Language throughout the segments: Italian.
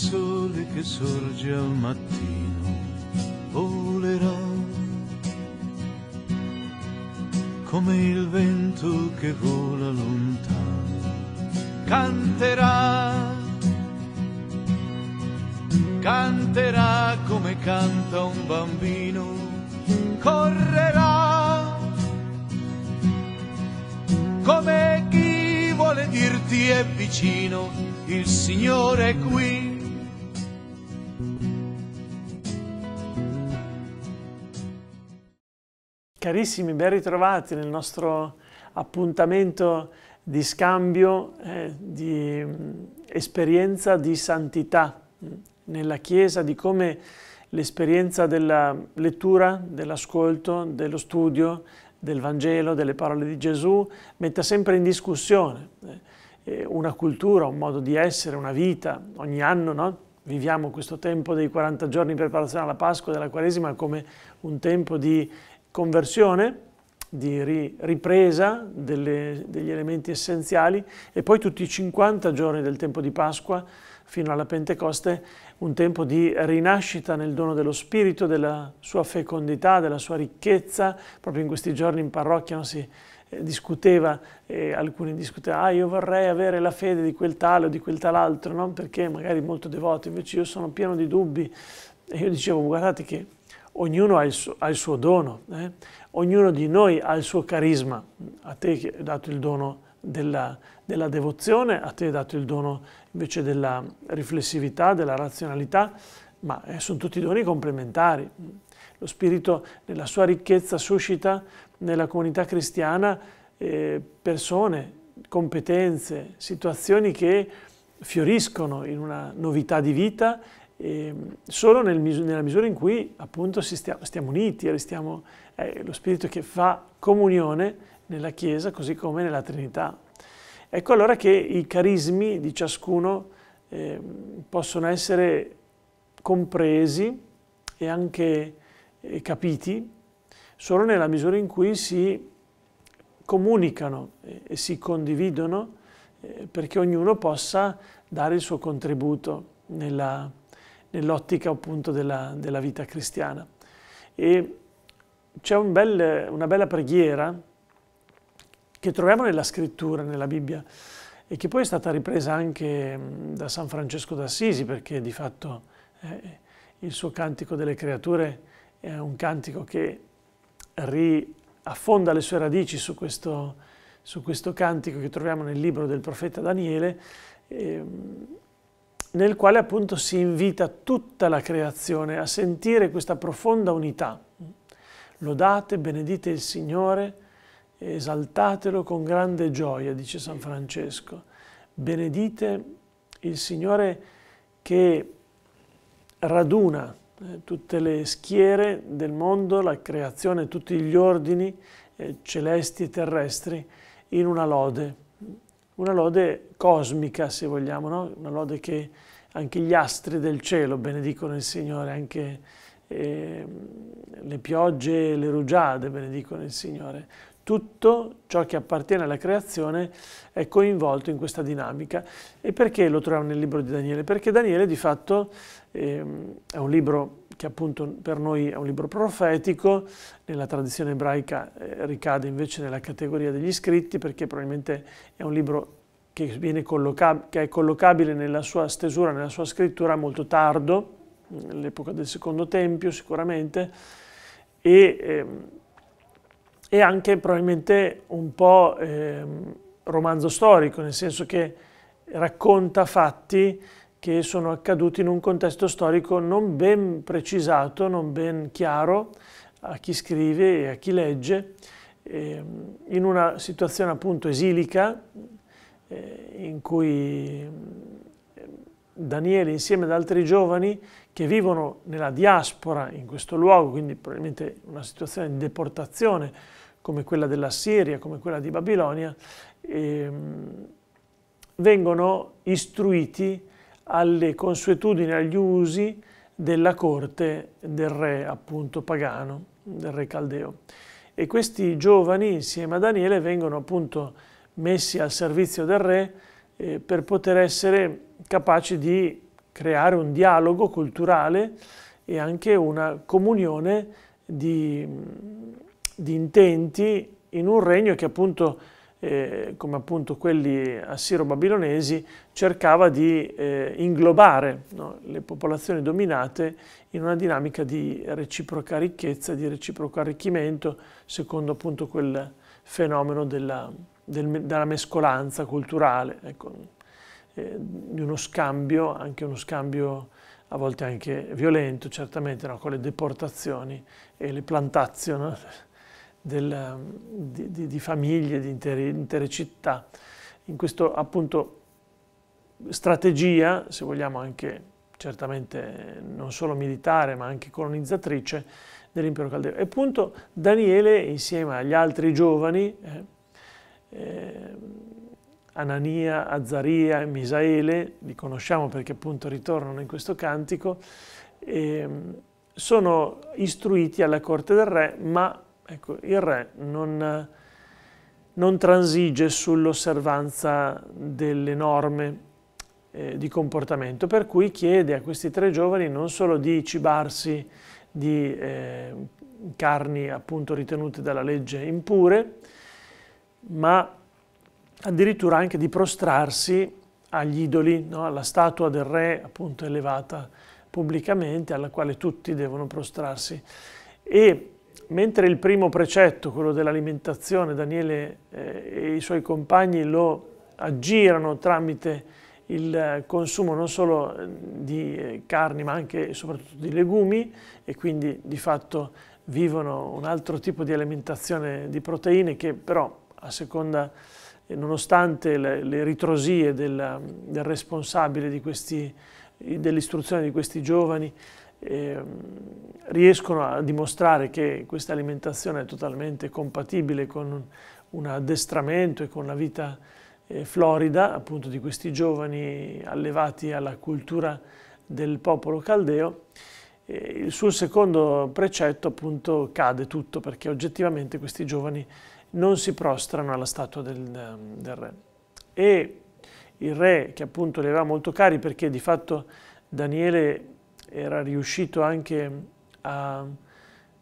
sole che sorge al mattino, volerà come il vento che vola lontano, canterà, canterà come canta un bambino, correrà. Come chi vuole dirti è vicino, il Signore è qui. Carissimi, ben ritrovati nel nostro appuntamento di scambio, eh, di mh, esperienza di santità mh, nella Chiesa, di come l'esperienza della lettura, dell'ascolto, dello studio del Vangelo, delle parole di Gesù, metta sempre in discussione eh, una cultura, un modo di essere, una vita. Ogni anno no? viviamo questo tempo dei 40 giorni in preparazione alla Pasqua, della Quaresima, come un tempo di conversione, di ri, ripresa delle, degli elementi essenziali e poi tutti i 50 giorni del tempo di Pasqua fino alla Pentecoste, un tempo di rinascita nel dono dello Spirito, della sua fecondità, della sua ricchezza. Proprio in questi giorni in parrocchia non si eh, discuteva, eh, alcuni discutevano, ah io vorrei avere la fede di quel tale o di quel tal'altro, non perché magari molto devoto, invece io sono pieno di dubbi. E io dicevo, guardate che ognuno ha il suo, ha il suo dono, eh? ognuno di noi ha il suo carisma, a te hai dato il dono della, della, devozione, a te è dato il dono invece della riflessività, della razionalità, ma eh, sono tutti doni complementari. Lo Spirito nella sua ricchezza suscita nella comunità cristiana eh, persone, competenze, situazioni che fioriscono in una novità di vita eh, solo nel, nella misura in cui appunto stia, stiamo uniti, restiamo, è lo Spirito che fa comunione nella Chiesa così come nella Trinità. Ecco allora che i carismi di ciascuno eh, possono essere compresi e anche eh, capiti solo nella misura in cui si comunicano e, e si condividono eh, perché ognuno possa dare il suo contributo nella, nell'ottica appunto della, della, vita cristiana. E c'è un bel, una bella preghiera che troviamo nella scrittura, nella Bibbia, e che poi è stata ripresa anche da San Francesco d'Assisi, perché di fatto eh, il suo Cantico delle Creature è un cantico che affonda le sue radici su questo, su questo cantico che troviamo nel libro del profeta Daniele, eh, nel quale appunto si invita tutta la creazione a sentire questa profonda unità. Lodate, benedite il Signore, esaltatelo con grande gioia, dice San Francesco. Benedite il Signore che raduna eh, tutte le schiere del mondo, la creazione, tutti gli ordini eh, celesti e terrestri in una lode una lode cosmica, se vogliamo, no? una lode che anche gli astri del cielo benedicono il Signore, anche eh, le piogge e le rugiade benedicono il Signore. Tutto ciò che appartiene alla creazione è coinvolto in questa dinamica. E perché lo troviamo nel libro di Daniele? Perché Daniele di fatto eh, è un libro che appunto per noi è un libro profetico, nella tradizione ebraica eh, ricade invece nella categoria degli scritti perché probabilmente è un libro che, che, è collocabile nella sua stesura, nella sua scrittura molto tardo, nell'epoca del secondo tempio sicuramente, e, eh, e anche probabilmente un po' eh, romanzo storico, nel senso che racconta fatti che sono accaduti in un contesto storico non ben precisato, non ben chiaro a chi scrive e a chi legge, eh, in una situazione appunto esilica in cui eh, Daniele insieme ad altri giovani che vivono nella diaspora in questo luogo, quindi probabilmente una situazione di deportazione come quella della Siria, come quella di Babilonia, ehm, vengono istruiti alle consuetudini, agli usi della corte del re appunto pagano, del re caldeo. E questi giovani insieme a Daniele vengono appunto messi al servizio del re eh, per poter essere capaci di creare un dialogo culturale e anche una comunione di, di intenti in un regno che appunto, eh, come appunto quelli assiro-babilonesi, cercava di eh, inglobare no, le popolazioni dominate in una dinamica di reciproca ricchezza, di reciproco arricchimento, secondo appunto quel fenomeno della, del, della mescolanza culturale, ecco, eh, di uno scambio, anche uno scambio a volte anche violento, certamente, no, con le deportazioni e le plantazioni del, di, di, di, famiglie, di intere, intere città. In questo appunto strategia, se vogliamo anche certamente non solo militare ma anche colonizzatrice dell'impero caldeo. E appunto Daniele insieme agli altri giovani, eh, eh, Anania, Azzaria e Misaele, li conosciamo perché appunto ritornano in questo cantico, eh, sono istruiti alla corte del re, ma ecco, il re non, non transige sull'osservanza delle norme eh, di comportamento, per cui chiede a questi tre giovani non solo di cibarsi di eh, carni appunto ritenute dalla legge impure, ma addirittura anche di prostrarsi agli idoli, no? alla statua del re appunto elevata pubblicamente, alla quale tutti devono prostrarsi. E mentre il primo precetto, quello dell'alimentazione, Daniele eh, e i suoi compagni lo aggirano tramite il consumo non solo di eh, carni ma anche e soprattutto di legumi e quindi di fatto vivono un altro tipo di alimentazione di proteine che però a seconda, nonostante le, le ritrosie del, del responsabile dell'istruzione di questi giovani, eh, riescono a dimostrare che questa alimentazione è totalmente compatibile con un addestramento e con la vita eh, florida, appunto di questi giovani allevati alla cultura del popolo caldeo. Eh, sul secondo precetto appunto cade tutto perché oggettivamente questi giovani non si prostrano alla statua del, del re. E il re, che appunto li aveva molto cari perché di fatto Daniele era riuscito anche a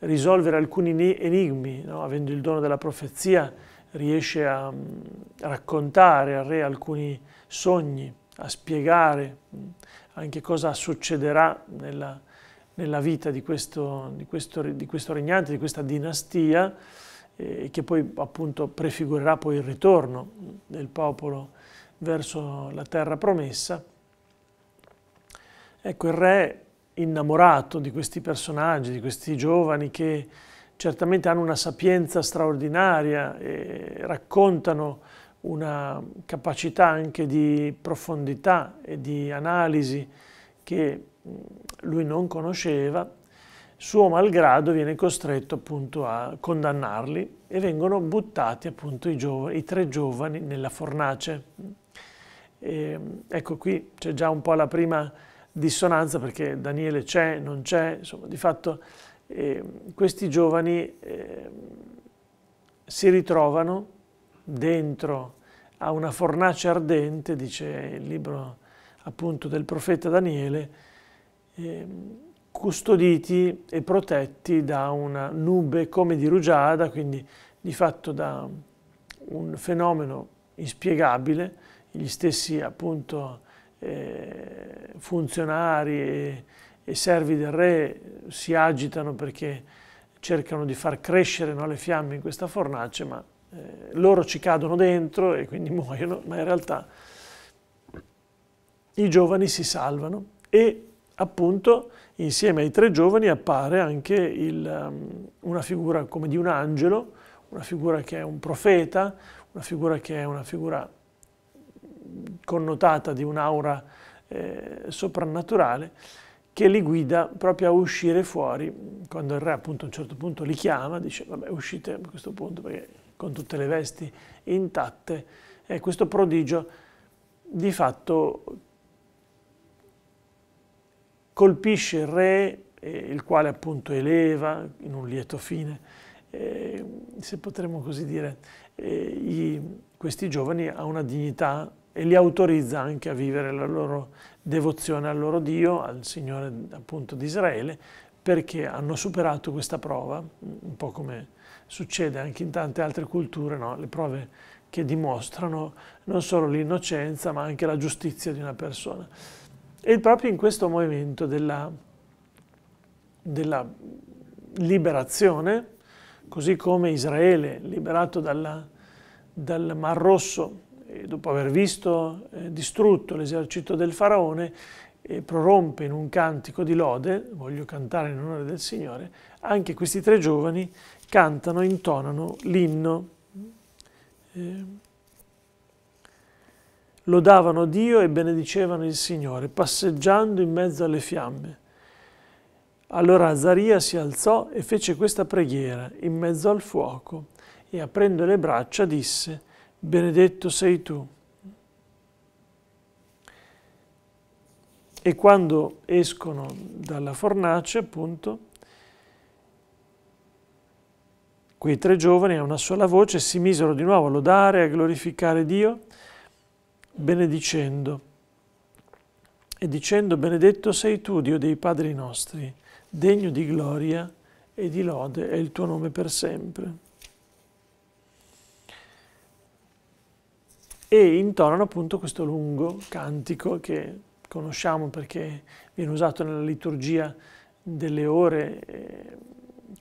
risolvere alcuni enigmi, no? avendo il dono della profezia, riesce a, a raccontare al re alcuni sogni, a spiegare anche cosa succederà nella, nella vita di questo, di, questo, di questo, regnante, di questa dinastia, eh, che poi appunto prefigurerà poi il ritorno del popolo verso la terra promessa. Ecco, il re innamorato di questi personaggi, di questi giovani che certamente hanno una sapienza straordinaria e raccontano una capacità anche di profondità e di analisi che lui non conosceva, suo malgrado viene costretto appunto a condannarli e vengono buttati appunto i, giovani, i tre giovani nella fornace. E, ecco qui c'è già un po' la prima dissonanza perché Daniele c'è, non c'è, insomma di fatto eh, questi giovani eh, si ritrovano dentro a una fornace ardente, dice il libro appunto del profeta Daniele, eh, custoditi e protetti da una nube come di rugiada, quindi di fatto da un fenomeno inspiegabile, gli stessi appunto eh, funzionari e, e servi del re si agitano perché cercano di far crescere no, le fiamme in questa fornace, ma eh, loro ci cadono dentro e quindi muoiono, ma in realtà i giovani si salvano e appunto insieme ai tre giovani appare anche il, um, una figura come di un angelo, una figura che è un profeta, una figura che è una figura connotata di un'aura eh, soprannaturale che li guida proprio a uscire fuori. Quando il re appunto a un certo punto li chiama, dice vabbè uscite a questo punto perché con tutte le vesti intatte, e questo prodigio di fatto colpisce il re, eh, il quale appunto eleva in un lieto fine, eh, se potremmo così dire, eh, i, questi giovani a una dignità e li autorizza anche a vivere la loro devozione al loro Dio, al Signore appunto di Israele, perché hanno superato questa prova, un po' come succede anche in tante altre culture, no? le prove che dimostrano non solo l'innocenza ma anche la giustizia di una persona. E proprio in questo movimento della, della liberazione, così come Israele, liberato dalla, dal Mar Rosso, dopo aver visto eh, distrutto l'esercito del faraone, eh, prorompe in un cantico di lode, voglio cantare in onore del Signore, anche questi tre giovani cantano, intonano l'inno. Eh, lodavano Dio e benedicevano il Signore, passeggiando in mezzo alle fiamme. Allora Azaria si alzò e fece questa preghiera in mezzo al fuoco e aprendo le braccia disse, benedetto sei tu. E quando escono dalla fornace, appunto, quei tre giovani a una sola voce si misero di nuovo a lodare e a glorificare Dio, benedicendo e dicendo benedetto sei tu, Dio dei padri nostri, degno di gloria e di lode è il tuo nome per sempre. E intonano appunto questo lungo cantico che conosciamo perché viene usato nella liturgia delle ore eh,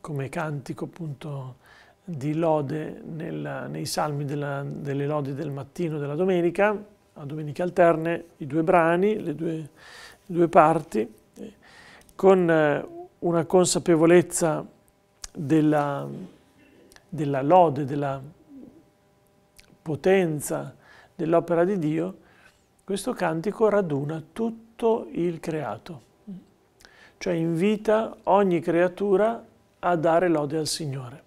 come cantico appunto di lode nel, nei salmi della, delle lodi del mattino della domenica, a domeniche alterne, i due brani, le due, due parti, eh, con eh, una consapevolezza della, della lode, della potenza dell'opera di Dio, questo cantico raduna tutto il creato, cioè invita ogni creatura a dare lode al Signore.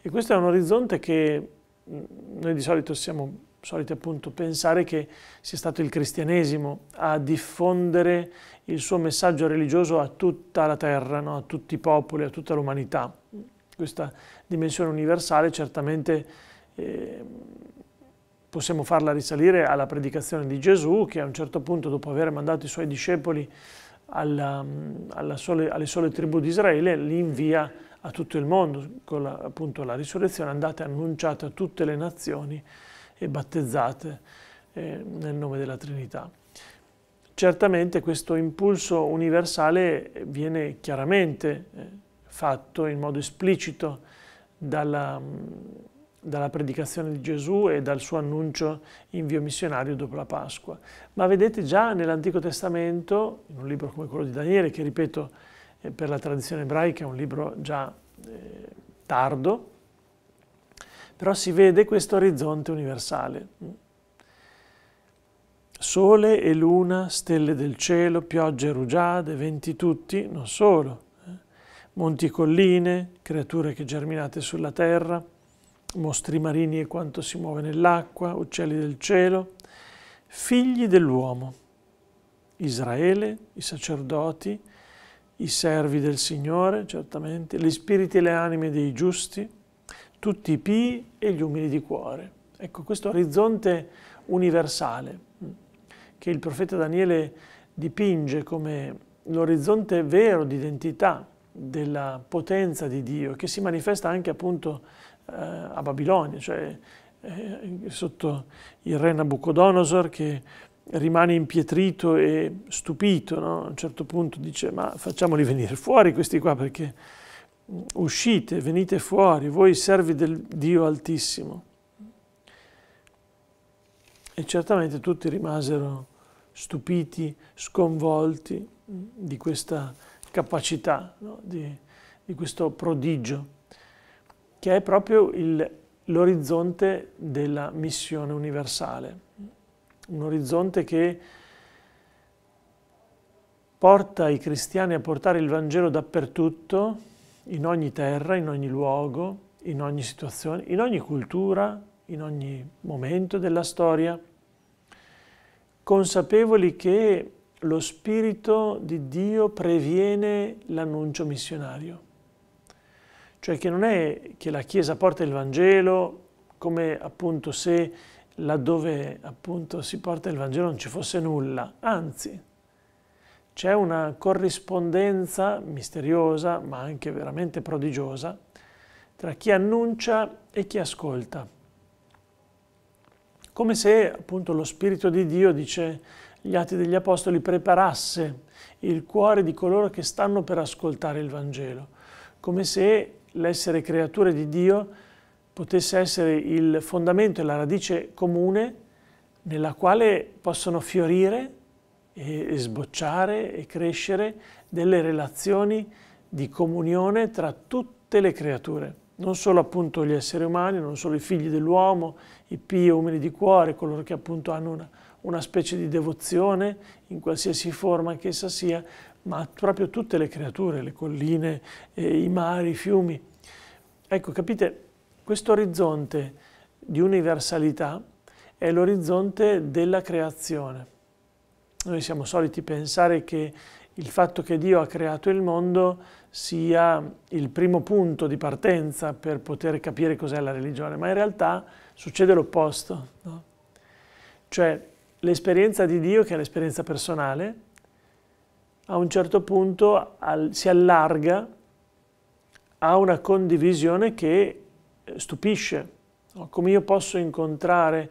E questo è un orizzonte che noi di solito siamo soliti appunto pensare che sia stato il cristianesimo a diffondere il suo messaggio religioso a tutta la terra, no? a tutti i popoli, a tutta l'umanità. Questa dimensione universale certamente eh, possiamo farla risalire alla predicazione di Gesù che a un certo punto dopo aver mandato i suoi discepoli alla, alla sole, alle sole tribù di Israele li invia a tutto il mondo con la, appunto la risurrezione andate annunciate a tutte le nazioni e battezzate eh, nel nome della Trinità. Certamente questo impulso universale viene chiaramente eh, fatto in modo esplicito dalla, dalla predicazione di Gesù e dal suo annuncio invio missionario dopo la Pasqua. Ma vedete già nell'Antico Testamento, in un libro come quello di Daniele, che ripeto eh, per la tradizione ebraica è un libro già eh, tardo, però si vede questo orizzonte universale. Sole e luna, stelle del cielo, piogge rugiade, venti tutti, non solo. Eh. Monti e colline, creature che germinate sulla terra, mostri marini e quanto si muove nell'acqua, uccelli del cielo, figli dell'uomo, Israele, i sacerdoti, i servi del Signore, certamente, gli spiriti e le anime dei giusti, tutti i pii e gli umili di cuore. Ecco, questo orizzonte universale mm, che il profeta Daniele dipinge come l'orizzonte vero di identità della potenza di Dio, che si manifesta anche appunto eh, a Babilonia, cioè eh, sotto il re Nabucodonosor che rimane impietrito e stupito, no? a un certo punto dice ma facciamoli venire fuori questi qua perché uscite, venite fuori, voi servi del Dio Altissimo. E certamente tutti rimasero stupiti, sconvolti di questa capacità, no? di, di, questo prodigio, che è proprio l'orizzonte della missione universale. Un orizzonte che porta i cristiani a portare il Vangelo dappertutto, in ogni terra, in ogni luogo, in ogni situazione, in ogni cultura, in ogni momento della storia, consapevoli che lo Spirito di Dio previene l'annuncio missionario. Cioè che non è che la Chiesa porta il Vangelo come appunto se laddove appunto si porta il Vangelo non ci fosse nulla, anzi c'è una corrispondenza misteriosa ma anche veramente prodigiosa tra chi annuncia e chi ascolta. Come se appunto lo Spirito di Dio, dice gli Atti degli Apostoli, preparasse il cuore di coloro che stanno per ascoltare il Vangelo, come se l'essere creature di Dio potesse essere il fondamento e la radice comune nella quale possono fiorire e sbocciare e crescere delle relazioni di comunione tra tutte le creature, non solo appunto gli esseri umani, non solo i figli dell'uomo, i pii umili di cuore, coloro che appunto hanno una, una specie di devozione in qualsiasi forma che essa sia, ma proprio tutte le creature, le colline, eh, i mari, i fiumi. Ecco, capite, questo orizzonte di universalità è l'orizzonte della creazione. Noi siamo soliti pensare che il fatto che Dio ha creato il mondo sia il primo punto di partenza per poter capire cos'è la religione, ma in realtà succede l'opposto. No? Cioè l'esperienza di Dio, che è l'esperienza personale, a un certo punto al, si allarga a una condivisione che stupisce. No? Come io posso incontrare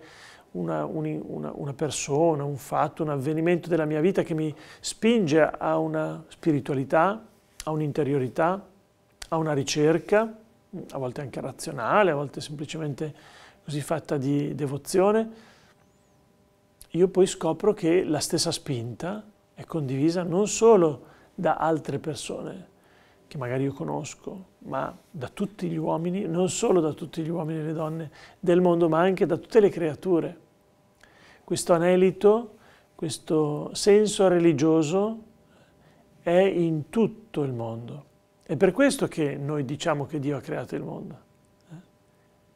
una, una, una, persona, un fatto, un avvenimento della mia vita che mi spinge a una spiritualità, a un'interiorità, a una ricerca, a volte anche razionale, a volte semplicemente così fatta di devozione, io poi scopro che la stessa spinta è condivisa non solo da altre persone, che magari io conosco, ma da tutti gli uomini, non solo da tutti gli uomini e le donne del mondo, ma anche da tutte le creature. Questo anelito, questo senso religioso è in tutto il mondo. È per questo che noi diciamo che Dio ha creato il mondo. Eh?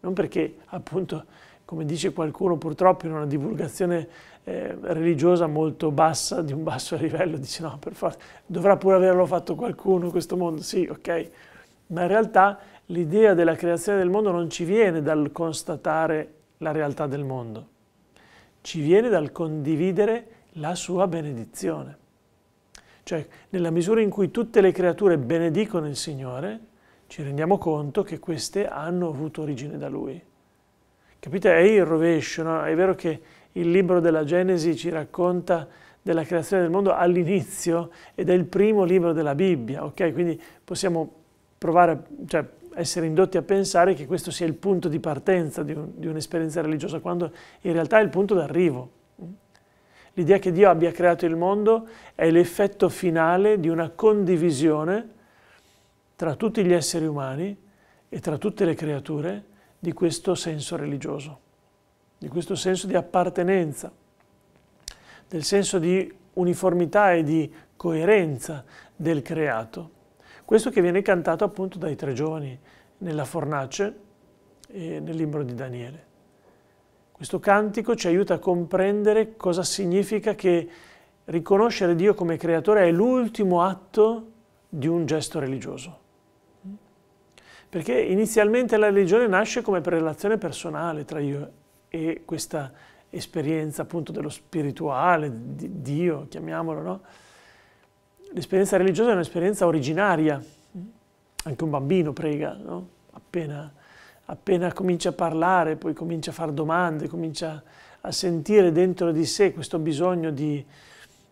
Non perché, appunto, come dice qualcuno purtroppo in una divulgazione eh, religiosa molto bassa, di un basso livello, dice no, per forza, dovrà pure averlo fatto qualcuno questo mondo, sì, ok, ma in realtà l'idea della creazione del mondo non ci viene dal constatare la realtà del mondo, ci viene dal condividere la sua benedizione. Cioè, nella misura in cui tutte le creature benedicono il Signore, ci rendiamo conto che queste hanno avuto origine da Lui. Capite? È il rovescio, no? È vero che il libro della Genesi ci racconta della creazione del mondo all'inizio ed è il primo libro della Bibbia, ok? Quindi possiamo provare, cioè essere indotti a pensare che questo sia il punto di partenza di, un, di un'esperienza religiosa, quando in realtà è il punto d'arrivo. L'idea che Dio abbia creato il mondo è l'effetto finale di una condivisione tra tutti gli esseri umani e tra tutte le creature di questo senso religioso di questo senso di appartenenza, del senso di uniformità e di coerenza del creato. Questo che viene cantato appunto dai tre giovani nella fornace e nel libro di Daniele. Questo cantico ci aiuta a comprendere cosa significa che riconoscere Dio come creatore è l'ultimo atto di un gesto religioso. Perché inizialmente la religione nasce come relazione personale tra io e questa esperienza appunto dello spirituale, di Dio, chiamiamolo, no? L'esperienza religiosa è un'esperienza originaria, anche un bambino prega, no? appena, appena comincia a parlare, poi comincia a fare domande, comincia a sentire dentro di sé questo bisogno di,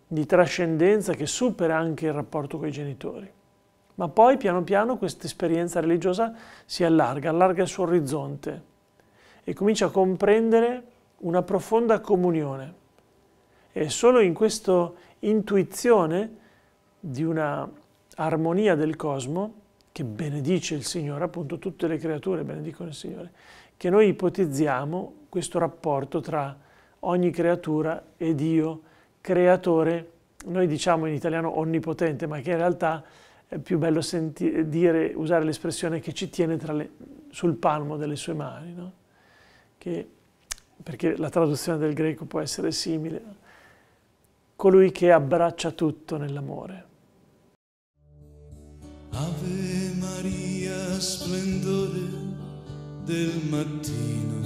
di trascendenza che supera anche il rapporto con i genitori. Ma poi piano piano questa esperienza religiosa si allarga, allarga il suo orizzonte, e comincia a comprendere una profonda comunione. E solo in questa intuizione di una armonia del cosmo che benedice il Signore, appunto tutte le creature benedicono il Signore, che noi ipotizziamo questo rapporto tra ogni creatura e Dio, creatore, noi diciamo in italiano onnipotente, ma che in realtà è più bello dire, usare l'espressione che ci tiene le, sul palmo delle sue mani. No? che, perché la traduzione del greco può essere simile, colui che abbraccia tutto nell'amore. Ave Maria, splendore del mattino.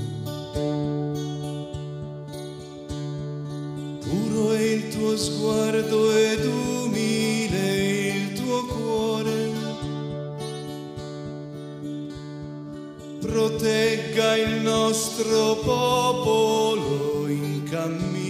Puro è il tuo sguardo ed umile il tuo cuore. Protegga il nostro popolo in cammino.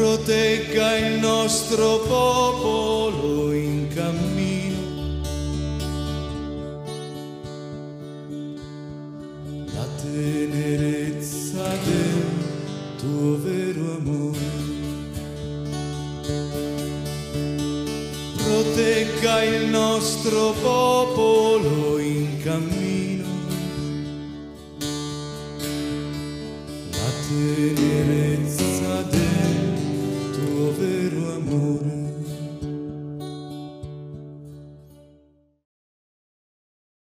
Protegga il nostro popolo in cammino. La tenerezza del tuo vero amore. Protegga il nostro popolo